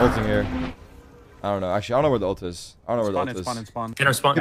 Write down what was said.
Ulting here. I don't know. Actually, I don't know where the ult is. I don't know where the ult ult spawn is. spawn. In our spawn.